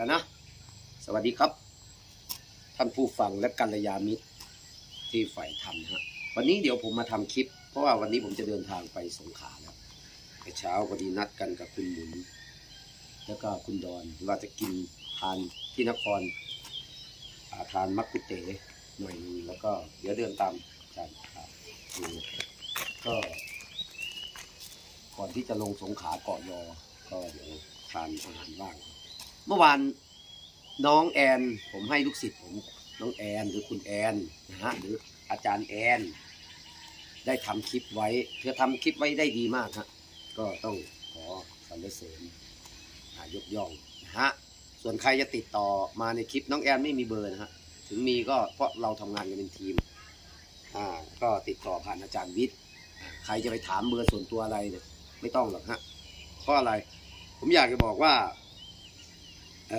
แล้วนะ สวัสดีครับ ท่านผู้ฟังและกัลยาณมิตรที่ใฝ่ธรรมนะฮะวันนี้เดี๋ยวผมมาทำคลิป เพราะว่าวันนี้ผมจะเดินทางไปสงขลาแล้วแต่เช้าพอดีนัดกันกับคุณหมุน แล้วก็คุณดอนว่าจะกินทานที่นครอาทานมักกุเตหน่อยนึงแล้วก็เดี๋ยวเดินตามอาจารย์ครับก็ก่อนที่จะลงสงขาเกาะยอ ก็เดี๋ยวทานอาหารบ้าง เมื่อวานน้องแอน ผมให้ลูกศิษย์ผมน้องแอนหรือคุณแอนนะฮะหรืออาจารย์แอน ได้ทำคลิปไว้ เธอทำคลิปไว้ได้ดีมากฮะก็ต้องขอสรรเสริญยกย่องนะฮะส่วนใครจะติดต่อมาในคลิปน้องแอนไม่มีเบอร์นะฮะถึงมีก็เพราะเราทำงานกันเป็นทีมอ่าก็ติดต่อผ่านอาจารย์วิทย์ใครจะไปถามเบอร์ส่วนตัวอะไรเนี่ยไม่ต้องหรอกฮะเพราะอะไร ผมอยากจะบอกว่า ธ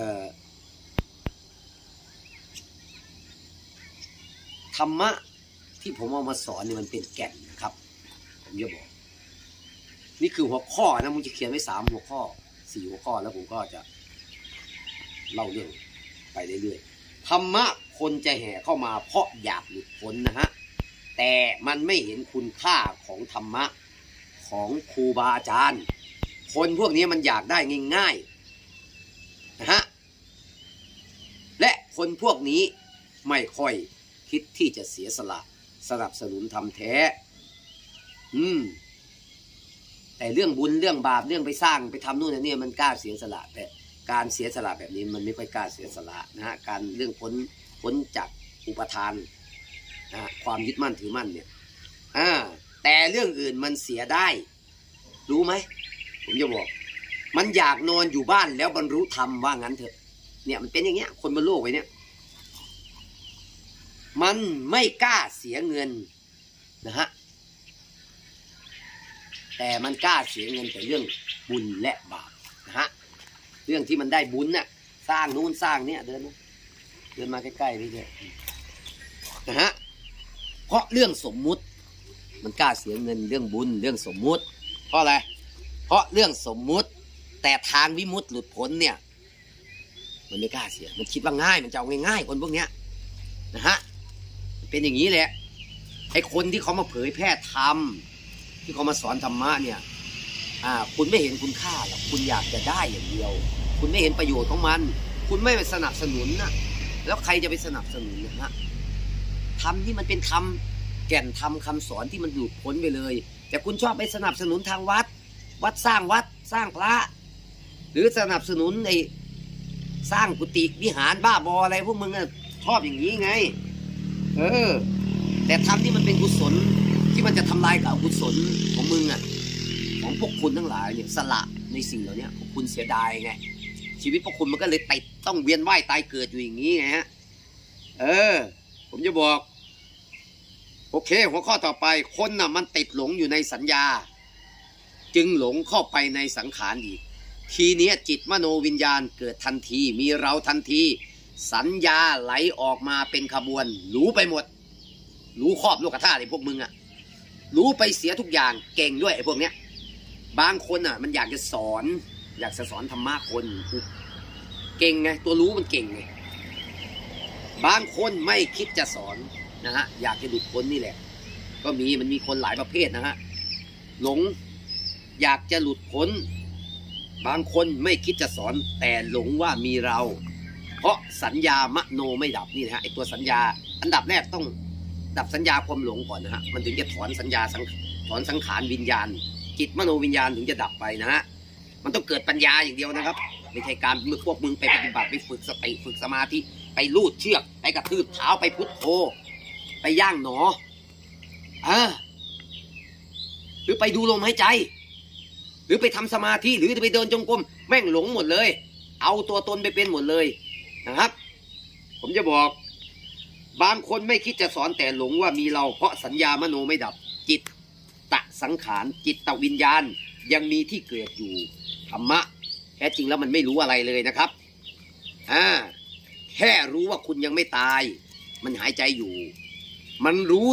รรมะที่ผมเอามาสอนเนี่ยมันเป็นแก่นนะครับ ผมจะบอก นี่คือหัวข้อนะผมจะเขียนไว้สามหัวข้อสี่หัวข้อแล้วผมก็จะเล่าเรื่องไปเรื่อยๆธรรมะคนจะแห่เข้ามาเพราะอยากหลุดพ้นนะฮะแต่มันไม่เห็นคุณค่าของธรรมะของครูบาอาจารย์ คนพวกนี้มันอยากได้ง่ายๆ นะฮะและคนพวกนี้ไม่ค่อยคิดที่จะเสียสละสนับสนุนทำแท้ อืม แต่เรื่องบุญเรื่องบาปเรื่องไปสร้างไปทำนู่นนี่มันกล้าเสียสละ แต่การเสียสละแบบนี้มันไม่ค่อยกล้าเสียสละนะฮะการเรื่องพ้นพ้นจากอุปทานนะฮะความยึดมั่นถือมั่นเนี่ยอ่าแต่เรื่องอื่นมันเสียได้ รู้ไหม ผมจะบอก มันอยากนอนอยู่บ้านแล้วบรรลุธรรมว่างั้นเถอะ เนี่ยมันเป็นอย่างเงี้ย คนบนโลกไว้เนี่ย มันไม่กล้าเสียเงินนะฮะแต่มันกล้าเสียเงินแต่เรื่องบุญและบาปนะฮะเรื่องที่มันได้บุญน่ะสร้างนู้นสร้างเนี่ยเดินมาเดินมาใกล้ๆนี่เถอะนะฮะเพราะเรื่องสมมุติ มันกล้าเสียเงินเรื่องบุญเรื่องสมมุติ เพราะอะไรเพราะเรื่องสมมุติ แต่ทางวิมุตติหลุดพ้นเนี่ย มันไม่กล้าเสีย มันคิดว่าง่าย มันจะเอาง่ายๆคนพวกเนี้ยนะฮะเป็นอย่างนี้แหละไอ้คนที่เขามาเผยแพร่ธรรมที่เขามาสอนธรรมะเนี่ย อ่า คุณไม่เห็นคุณค่าหรอกคุณอยากจะได้อย่างเดียว คุณไม่เห็นประโยชน์ของมัน คุณไม่ไปสนับสนุนนะแล้วใครจะไปสนับสนุนนะฮะธรรมที่มันเป็นธรรมแก่นธรรมคำสอนที่มันหลุดพ้นไปเลย แต่คุณชอบไปสนับสนุนทางวัด วัดสร้างวัดสร้างพระ หรือสนับสนุนในสร้างกุฏิวิหารบ้าบออะไรพวกมึงอะชอบอย่างนี้ไง เออ แต่ทำที่มันเป็นกุศลที่มันจะทำลายกับอกุศลของมึงอะของพวกคุณทั้งหลายเนี่ยสละในสิ่งเหล่านี้พวกคุณเสียดายไงชีวิตพวกคุณมันก็เลยติดต้องเวียนว่ายตายเกิดอยู่อย่างนี้ไงฮะเออ ผมจะบอก โอเค หัวข้อต่อไปคนน่ะมันติดหลงอยู่ในสัญญา จึงหลงเข้าไปในสังขารอีก ทีนี้จิตมโนวิญญาณเกิดทันทีมีเราทันที สัญญาไหลออกมาเป็นขบวน รู้ไปหมด รู้ครอบโลกธาตุไอ้พวกมึงอะรู้ไปเสียทุกอย่างเก่งด้วยไอ้พวกเนี้ย บางคนอะมันอยากจะสอน อยากจะสอนธรรมะคน เก่งไงตัวรู้มันเก่งไงบางคนไม่คิดจะสอนนะฮะอยากจะหลุดพ้นนี่แหละ ก็มีมันมีคนหลายประเภทนะฮะหลงอยากจะหลุดพ้น บางคนไม่คิดจะสอนแต่หลงว่ามีเรา เพราะสัญญามโนไม่ดับนี่นะฮะไอตัวสัญญา อันดับแรกต้องดับสัญญาความหลงก่อนนะฮะมันถึงจะถอนสัญญาสังถอนสังขารวิญญาณ จิตมโนวิญญาณถึงจะดับไปนะฮะมันต้องเกิดปัญญาอย่างเดียวนะครับไม่ใช่การมึงพวกมึงไปปฏิบัติไปฝึกสติฝึกสมาธิไปลูดเชือก ไปกระทืบเท้าไปพุทโธไปย่างหนอเออหรือไปดูลมหายใจ รือไปทำสมาธิหรือไปเดินจงกรมแม่งหลงหมดเลย เอาตัวตนไปเป็นหมดเลยนะครับ ผมจะบอก บางคนไม่คิดจะสอนแต่หลงว่ามีเราเพราะสัญญามโนไม่ดับ จิตตะสังขารจิตตะวิญญาณยังมีที่เกิดอยู่ธรรมะแท้จริงแล้วมันไม่รู้อะไรเลยนะครับอ่าแค่รู้ว่าคุณยังไม่ตาย มันหายใจอยู่ มันรู้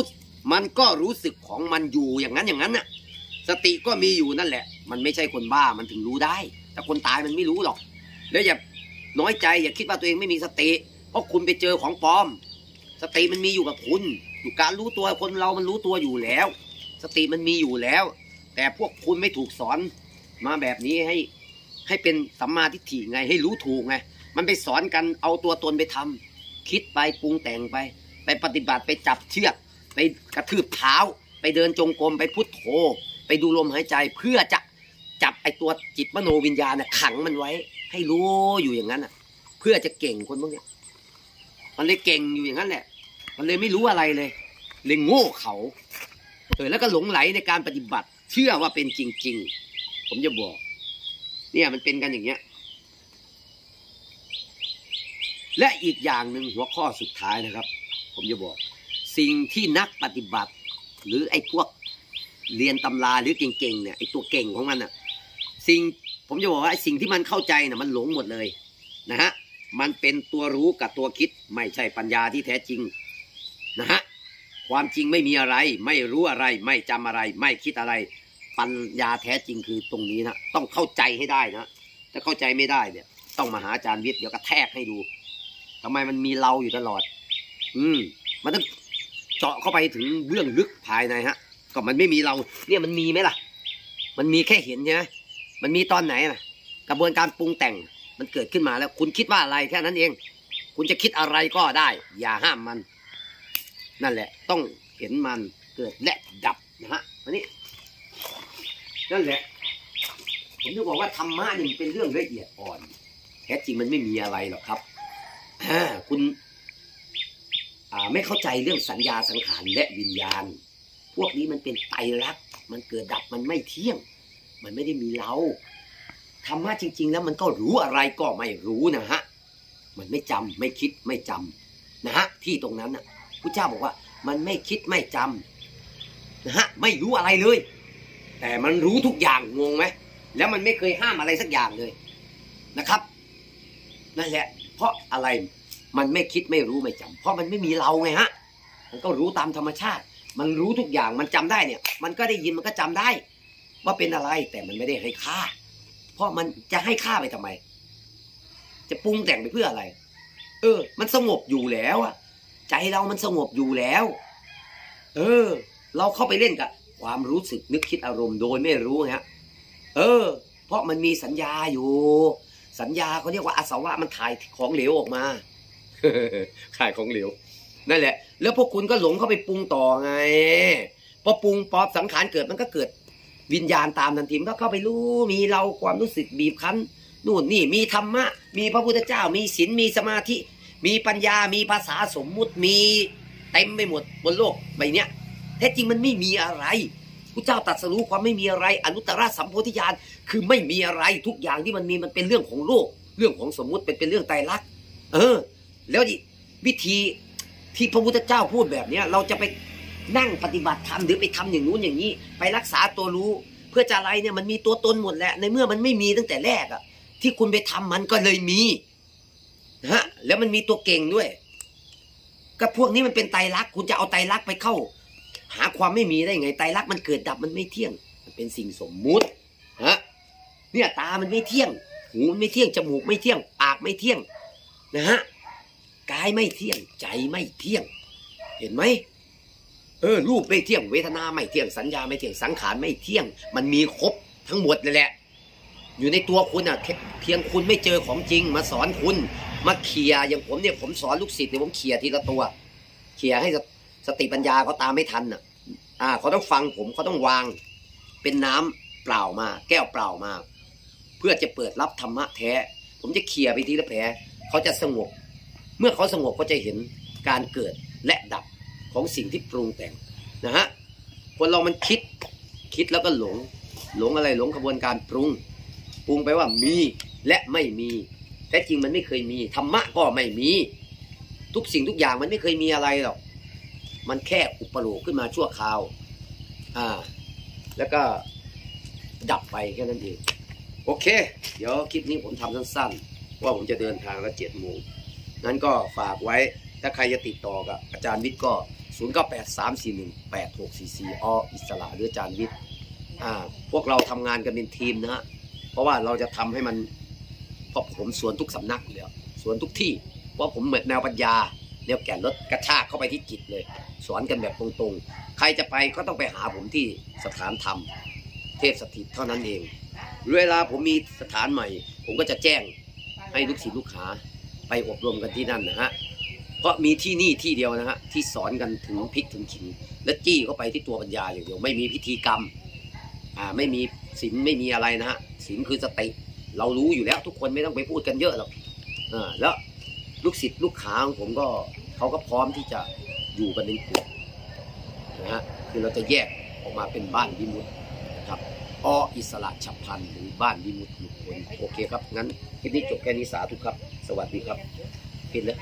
มันก็รู้สึกของมันอยู่อย่างนั้นอย่างนั้นน่ะ สติก็มีอยู่นั่นแหละ มันไม่ใช่คนบ้ามันถึงรู้ได้ แต่คนตายมันไม่รู้หรอก แล้วอย่าน้อยใจอย่าคิดว่าตัวเองไม่มีสติ เพราะคุณไปเจอของปลอม สติมันมีอยู่กับคุณ อยู่การรู้ตัวคนเรามันรู้ตัวอยู่แล้ว สติมันมีอยู่แล้ว แต่พวกคุณไม่ถูกสอนมาแบบนี้ให้ให้เป็นสัมมาทิฏฐิไง ให้รู้ถูกไง มันไปสอนกันเอาตัวตนไปทำคิดไปปรุงแต่งไป ไปปฏิบัติไปจับเชือก ไปกระทืบเท้า ไปเดินจงกรมไปพุทโธ ไปดูลมหายใจเพื่อจะ จับไอตัวจิตมโนวิญญาณน่ะขังมันไว้ ให้รู้อยู่อย่างนั้นน่ะ เพื่อจะเก่งคนพวกเนี้ยมันเลยเก่งอยู่อย่างนั้นแหละ มันเลยไม่รู้อะไรเลยเลยโง่เขาเออแล้วก็หลงไหลในการปฏิบัติ เชื่อว่าเป็นจริง ๆ ผมจะบอก เนี่ยมันเป็นกันอย่างเงี้ย และอีกอย่างหนึ่งหัวข้อสุดท้ายนะครับ ผมจะบอก สิ่งที่นักปฏิบัติ หรือไอ้พวกเรียนตำราหรือเก่งๆเนี่ยไอ้ตัวเก่งของมันอะ สิ่งผมจะบอกว่าไอสิ่งที่มันเข้าใจน่ะมันหลงหมดเลยนะฮะมันเป็นตัวรู้กับตัวคิดไม่ใช่ปัญญาที่แท้จริงนะฮะความจริงไม่มีอะไร ไม่รู้อะไร ไม่จำอะไร ไม่คิดอะไร ปัญญาแท้จริงคือตรงนี้นะต้องเข้าใจให้ได้นะถ้าเข้าใจไม่ได้เนี่ย ต้องมาหาอาจารย์วิทย์เดี๋ยวก็แทกให้ดูทำไมมันมีเราอยู่ตลอด อืมมันต้องเจาะเข้าไปถึงเรื่องลึกภายในฮะ ก็มันไม่มีเรา เนี่ยมันมีไหมล่ะ มันมีแค่เห็นใช่ไหม มันมีตอนไหนนะกระบวนการปรุงแต่งมันเกิดขึ้นมาแล้ว คุณคิดว่าอะไรแค่นั้นเอง คุณจะคิดอะไรก็ได้ อย่าห้ามมัน นั่นแหละ ต้องเห็นมันเกิดและดับนะฮะอันนี้ นั่นแหละ ผมจะบอกว่าธรรมะนี่มันเป็นเรื่องละเอียดอ่อนแท้จริงมันไม่มีอะไรหรอกครับคุณไม่เข้าใจเรื่องสัญญาสังขารและวิญญาณ พวกนี้มันเป็นไตรลักษณ์มันเกิดดับมันไม่เที่ยง มันไม่ได้มีเราธรรมะจริง ๆ แล้วมันก็รู้อะไรก็ไม่รู้นะฮะมันไม่จำไม่คิดไม่จำนะฮะที่ตรงนั้นน่ะพระเจ้าบอกว่า มันไม่คิดไม่จำนะฮะไม่รู้อะไรเลย แต่มันรู้ทุกอย่างงงไหมแล้วมันไม่เคยห้ามอะไรสักอย่างเลยนะครับนั่นแหละ เพราะอะไรมันไม่คิดไม่รู้ไม่จำเพราะมันไม่มีเราไงฮะมันก็รู้ตามธรรมชาติ มันรู้ทุกอย่างมันจำได้เนี่ย มันก็ได้ยินมันก็จำได้ ว่าเป็นอะไรแต่มันไม่ได้ให้ค่า เพราะมันจะให้ค่าไปทำไม จะปรุงแต่งไปเพื่ออะไร เออ มันสงบอยู่แล้วอะใจเรามันสงบอยู่แล้ว เออ เราเข้าไปเล่นกับความรู้สึกนึกคิดอารมณ์โดยไม่รู้ฮะ เออ เพราะมันมีสัญญาอยู่ สัญญาเขาเรียกว่าอาสวะมันถ่ายของเหลวออกมาถ่ายของเหลวนั่นแหละ แล้วพวกคุณก็หลงเข้าไปปรุงต่อไงพอปรุงปอบสังขารเกิดมันก็เกิด วิญญาณตามทันทีมันก็เข้าไปรู้มีเราความรู้สึกบีบคั้นนู่นนี่มีธรรมะ มีพระพุทธเจ้า มีศีลมีสมาธิ มีปัญญามีภาษาสมมุติมีเต็มไปหมดบนโลกใบเนี้ยแท้จริงมันไม่มีอะไรพระเจ้าตรัสรู้ความไม่มีอะไร อนุตตรสัมโพธิญาณคือไม่มีอะไรทุกอย่างที่มันมีมันเป็นเรื่องของโลก เรื่องของสมมุติเป็นเป็นเรื่องไตรลักษณ์เออ แล้วดิวิธีที่พระพุทธเจ้าพูดแบบเนี้ยเราจะไป นั่งปฏิบัติธรรมหรือไปทำอย่างนู้นอย่างนี้ ไปรักษาตัวรู้ เพื่อจะอะไรเนี่ยมันมีตัวตนหมดแหละในเมื่อมันไม่มีตั้งแต่แรกอะที่คุณไปทำมันก็เลยมีนะฮะแล้วมันมีตัวเก่งด้วย ก็พวกนี้มันเป็นไตรลักษณ์คุณจะเอาไตรลักษณ์ไปเข้า หาความไม่มีได้ไงไตรลักษณ์มันเกิดดับมันไม่เที่ยง มันเป็นสิ่งสมมุติฮะเนี่ยตามันไม่เที่ยง หูมันไม่เที่ยงจมูกไม่เที่ยง ปากไม่เที่ยงนะฮะกายไม่เที่ยงใจไม่เที่ยง เห็นไหม เออรูปไม่เที่ยงเวทนาไม่เที่ยงสัญญาไม่เที่ยงสังขารไม่เที่ยง มันมีครบทั้งหมดเลยแหละ อยู่ในตัวคุณอะเพียงคุณไม่เจอของจริง มาสอนคุณ มาเขี่ยอย่างผมเนี่ยผมสอนลูกศิษย์เนี่ยผมเขี่ยทีละตัวเขี่ยให้สติปัญญาเขาตามไม่ทันอะ อ่าเขาต้องฟังผมเขาต้องวาง เป็นน้ำเปล่ามา แก้วเปล่ามา เพื่อจะเปิดรับธรรมะแท้ ผมจะเขี่ยไปทีละแผลเขาจะสงบ เมื่อเขาสงบก็จะเห็นการเกิดและดับ ของสิ่งที่ปรุงแต่งนะฮะคนเรามันคิดคิดแล้วก็หลง หลงอะไรหลงกระบวนการปรุง ปรุงไปว่ามีและไม่มีแท้จริงมันไม่เคยมีธรรมะก็ไม่มี ทุกสิ่งทุกอย่างมันไม่เคยมีอะไรหรอกมันแค่อุปโลกขึ้นมาชั่วคราวอ่าแล้วก็ดับไปแค่นั้นเองโอเค เดี๋ยวคลิปนี้ผมทำสั้นๆ ว่าผมจะเดินทางละเจ็ดโมงนั้นก็ฝากไว้ถ้าใครจะติดต่อกับอาจารย์วิทย์ก็ 0 9 8 3 4 1 8 6 4 4ออิสระหรืออาจารย์วิทย์อ่าพวกเราทำงานกันเป็นทีมนะฮะเพราะว่าเราจะทำให้มันเพราะผมสวนทุกสำนักอยู่แล้วสวนทุกที่เพราะผมเหมือนแนวปัญญาแนวแก่นรถกระชากเข้าไปที่จิตเลย สอนกันแบบตรงๆ ใครจะไปก็ต้องไปหาผมที่สถานธรรม เทพสถิตเท่านั้นเอง เวลาผมมีสถานใหม่ ผมก็จะแจ้งให้ลูกศิษย์ลูกหาไปอบรมกันที่นั่นนะฮะ เพราะมีที่นี่ที่เดียวนะฮะที่สอนกันถึงพริกถึงขิงและจี้เข้าไปที่ตัวปัญญาอย่างเดียวไม่มีพิธีกรรมอ่าไม่มีศีลไม่มีอะไรนะฮะศีลคือสติ เรารู้อยู่แล้วทุกคนไม่ต้องไปพูดกันเยอะหรอกอ่าแล้วลูกศิษย์ลูกหาของผมก็เขาก็พร้อมที่จะอยู่กันเป็นกลุ่มนะฮะคือเราจะแยกออกมาเป็นบ้านวิมุตนะครับออิสระฉับพลันหรือบ้านวิมุตติบุคคลโอเคครับงั้นคลิปนี้จบแค่นี้สาธุครับ สวัสดีครับปิดเลย